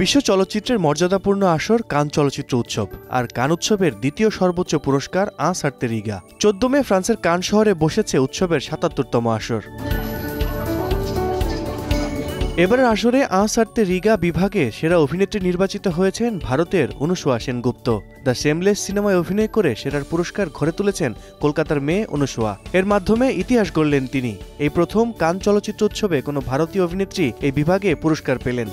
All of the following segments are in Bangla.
বিশ্ব চলচ্চিত্রের মর্যাদাপূর্ণ আসর কান চলচ্চিত্র উৎসব আর কান উৎসবের দ্বিতীয় সর্বোচ্চ পুরস্কার আঁ সারতে রিগা। চোদ্দ মে ফ্রান্সের কান শহরে বসেছে উৎসবের সাতাত্তরতম আসর। এবারের আসরে আঁ সারতে রিগা বিভাগে সেরা অভিনেত্রী নির্বাচিত হয়েছেন ভারতের অনুসুয়া সেনগুপ্ত। দ্য সেমলেস সিনেমায় অভিনয় করে সেরার পুরস্কার ঘরে তুলেছেন কলকাতার মেয়ে অনুসুয়া। এর মাধ্যমে ইতিহাস গড়লেন তিনি। এই প্রথম কান চলচ্চিত্র উৎসবে কোনো ভারতীয় অভিনেত্রী এই বিভাগে পুরস্কার পেলেন।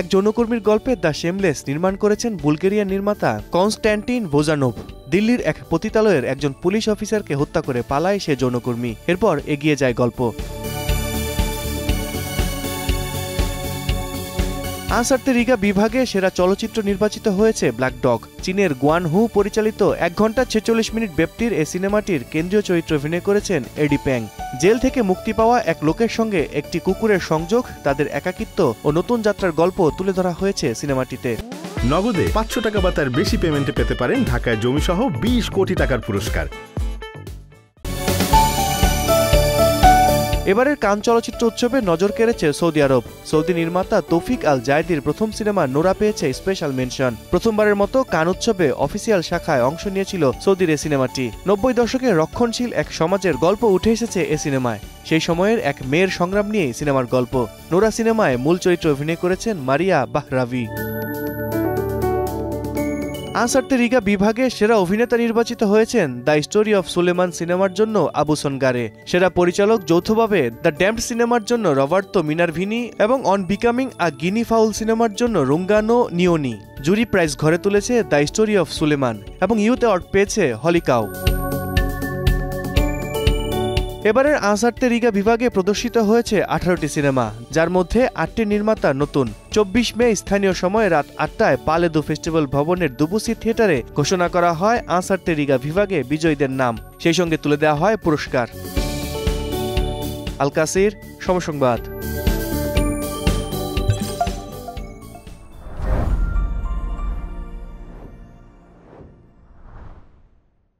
এক যৌনকর্মীর গল্পে দ্য শেমলেস নির্মাণ করেছেন বুলগেরিয়ার নির্মাতা কনস্ট্যান্টিন ভোজানোভ। দিল্লির এক পতিতালয়ের একজন পুলিশ অফিসারকে হত্যা করে পালায় সে যৌনকর্মী। এরপর এগিয়ে যায় গল্প। আনসারতে রিগা বিভাগে সেরা চলচ্চিত্র নির্বাচিত হয়েছে ব্ল্যাক ডগ। চীনের গুয়ান হু পরিচালিত এক ঘণ্টা ছেচল্লিশ মিনিট ব্যক্তির এই সিনেমাটির কেন্দ্রীয় চরিত্র অভিনয় করেছেন এডি প্যাং। জেল থেকে মুক্তি পাওয়া এক লোকের সঙ্গে একটি কুকুরের সংযোগ, তাদের একাকিত্ব ও নতুন যাত্রার গল্প তুলে ধরা হয়েছে সিনেমাটিতে। নগদে পাঁচশো টাকা বা তার বেশি পেমেন্টে পেতে পারেন ঢাকায় জমিসহ বিশ কোটি টাকার পুরস্কার। এবারের কান চলচ্চিত্র উৎসবে নজর কেড়েছে সৌদি আরব। সৌদি নির্মাতা তৌফিক আল জায়দির প্রথম সিনেমা নোরা পেয়েছে স্পেশাল মেনশন। প্রথমবারের মতো কান উৎসবে অফিসিয়াল শাখায় অংশ নিয়েছিল সৌদির এ সিনেমাটি। নব্বই দশকে রক্ষণশীল এক সমাজের গল্প উঠে এসেছে এ সিনেমায়। সেই সময়ের এক মেয়ের সংগ্রাম নিয়ে সিনেমার গল্প। নোরা সিনেমায় মূল চরিত্রে অভিনয় করেছেন মারিয়া বাহরাভি আনসারতে রিগা বিভাগে সেরা অভিনেতা নির্বাচিত হয়েছেন দ্য স্টোরি অফ সুলেমান সিনেমার জন্য আবুসন গারে সেরা পরিচালক যৌথভাবে দ্য ড্যাম্প সিনেমার জন্য রবার্তো মিনারভিনি এবং On Becoming a Guinea Fowl সিনেমার জন্য রুঙ্গানো নিওনি। জুরি প্রাইজ ঘরে তুলেছে দ্য স্টোরি অফ সুলেমান এবং ইউতে অর্ড পেয়েছে হলিকাও। এবারের আনসারতে রিগা বিভাগে প্রদর্শিত হয়েছে আঠারোটি সিনেমা, যার মধ্যে আটটি নির্মাতা নতুন। চব্বিশ মে স্থানীয় সময় রাত আটটায় পালেদু ফেস্টিভ্যাল ভবনের দুবুসি থিয়েটারে ঘোষণা করা হয় আনসারতে রিগা বিভাগে বিজয়ীদের নাম। সেই সঙ্গে তুলে দেওয়া হয় পুরস্কার। আলকাসির সমসংবাদ।